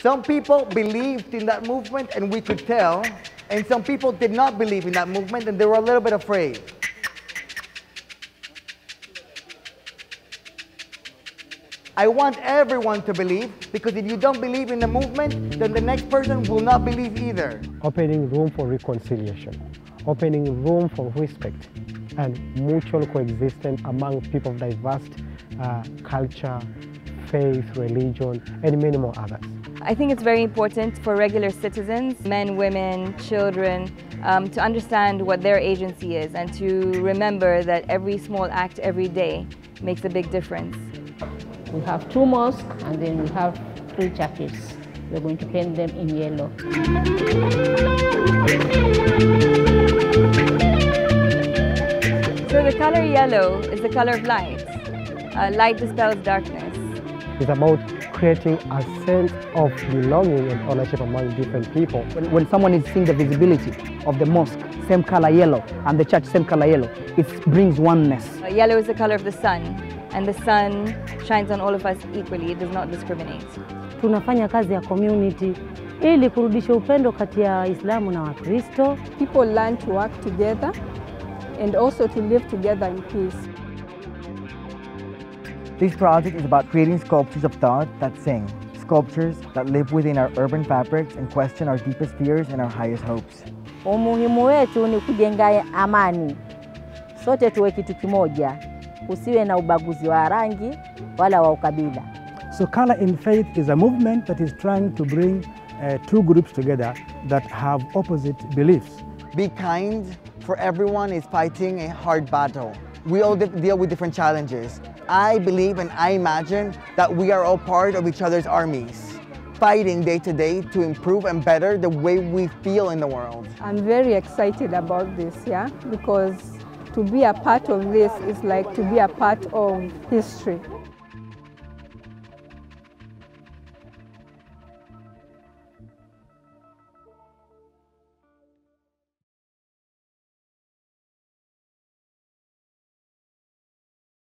Some people believed in that movement and we could tell, and some people did not believe in that movement and they were a little bit afraid. I want everyone to believe because if you don't believe in the movement, then the next person will not believe either. Opening room for reconciliation, opening room for respect and mutual coexistence among people of diverse uh, culture, faith, religion, and many more others. I think it's very important for regular citizens, men, women, children, um, to understand what their agency is and to remember that every small act every day makes a big difference. We have two mosques and then we have three churches. We're going to paint them in yellow. So the color yellow is the color of light. Uh, light dispels darkness. It's about creating a sense of belonging and ownership among different people. When, when someone is seeing the visibility of the mosque, same color yellow, and the church, same color yellow, it brings oneness. Uh, yellow is the color of the sun, and the sun shines on all of us equally. It does not discriminate. Tunafanya kazi ya community ili kurudisha upendo kati ya Waislamu na Wakristo. People learn to work together and also to live together in peace. This project is about creating sculptures of thought that sing, sculptures that live within our urban fabrics and question our deepest fears and our highest hopes. Umuhimu wetu ni kujenga amani, sote tuwe kitu kimoja, usiwe na ubaguzi wa rangi wala wa ukabila. So Color in Faith is a movement that is trying to bring uh, two groups together that have opposite beliefs. Be kind, for everyone is fighting a hard battle. We all deal with different challenges. I believe and I imagine that we are all part of each other's armies, fighting day to day to improve and better the way we feel in the world. I'm very excited about this, yeah, because to be a part of this is like to be a part of history.